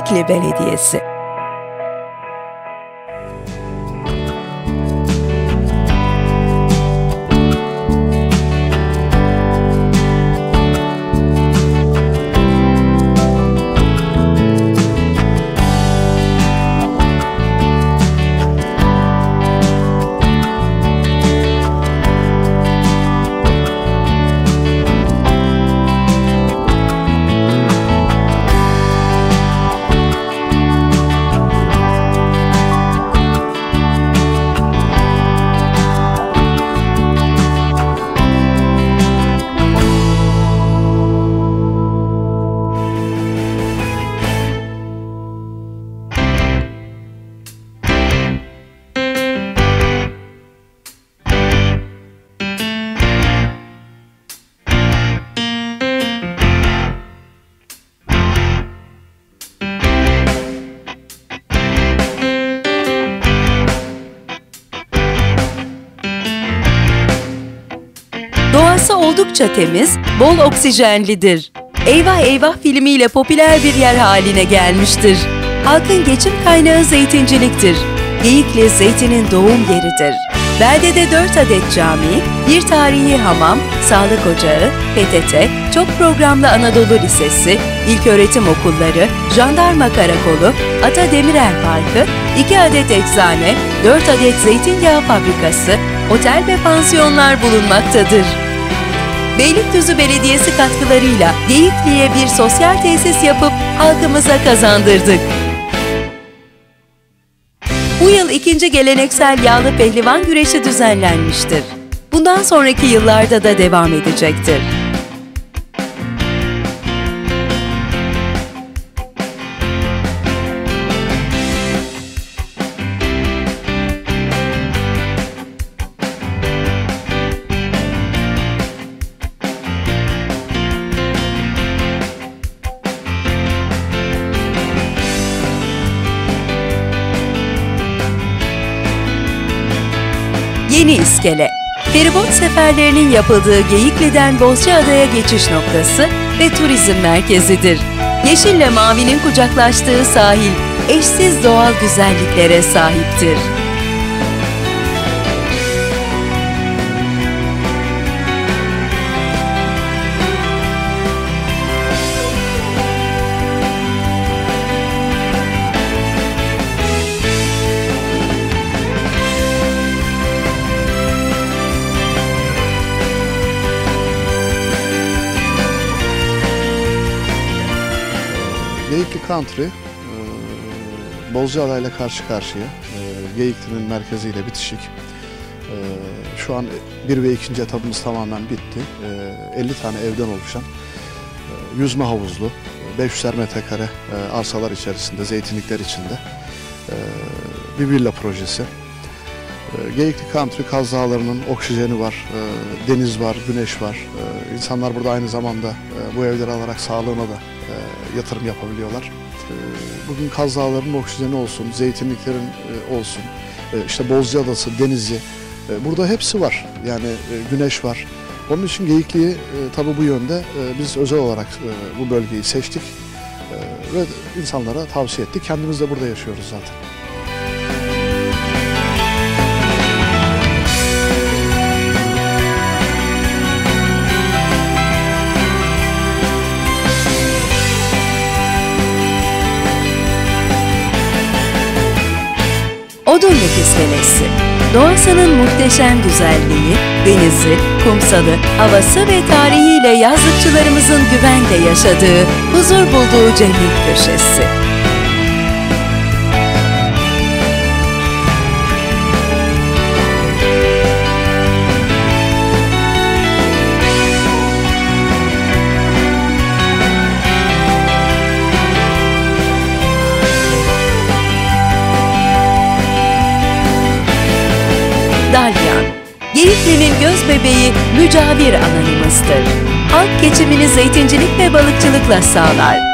Geyikli Belediyesi oldukça temiz, bol oksijenlidir. Eyvah Eyvah filmiyle popüler bir yer haline gelmiştir. Halkın geçim kaynağı zeytinciliktir. Geyikli zeytinin doğum yeridir. Beldede 4 adet cami, bir tarihi hamam, sağlık ocağı, PTT, çok programlı Anadolu Lisesi, ilköğretim okulları, jandarma karakolu, Ata Demirer Parkı, 2 adet eczane, 4 adet zeytinyağı fabrikası, otel ve pansiyonlar bulunmaktadır. Beylikdüzü Belediyesi katkılarıyla Geyikli'ye bir sosyal tesis yapıp halkımıza kazandırdık. Bu yıl ikinci geleneksel yağlı pehlivan güreşi düzenlenmiştir. Bundan sonraki yıllarda da devam edecektir. Yeni İskele Feribot seferlerinin yapıldığı Geyikli'den Bozcaada'ya geçiş noktası ve turizm merkezidir. Yeşille mavinin kucaklaştığı sahil, eşsiz doğal güzelliklere sahiptir. Geyikli Country, e, Bozcaada ile karşı karşıya. E, Geyikli'nin merkeziyle bitişik. E, şu an bir ve ikinci etapımız tamamen bitti. E, 50 tane evden oluşan e, yüzme havuzlu, 500 metrekare e, arsalar içerisinde, zeytinlikler içinde e, bir villa projesi. E, Geyikli Country Kaz Dağları'nın oksijeni var, e, deniz var, güneş var. E, İnsanlar burada aynı zamanda e, bu evleri alarak sağlığına da e, yatırım yapabiliyorlar. Bugün Kaz Dağları'nın oksijeni olsun, zeytinliklerin olsun, e, işte Bozcaada'sı, denizi, burada hepsi var. Yani güneş var. Onun için Geyikli'yi e, bu yönde biz özel olarak bu bölgeyi seçtik ve insanlara tavsiye ettik. Kendimiz de burada yaşıyoruz zaten. Odunluk İskelesi Doğasının muhteşem güzelliği, denizi, kumsalı, havası ve tarihiyle yazlıkçılarımızın güvenle yaşadığı, huzur bulduğu cennet köşesi. Dalyan. Geyikli'nin göz bebeği mücavir alanımızdır. Halk geçimini zeytincilik ve balıkçılıkla sağlar.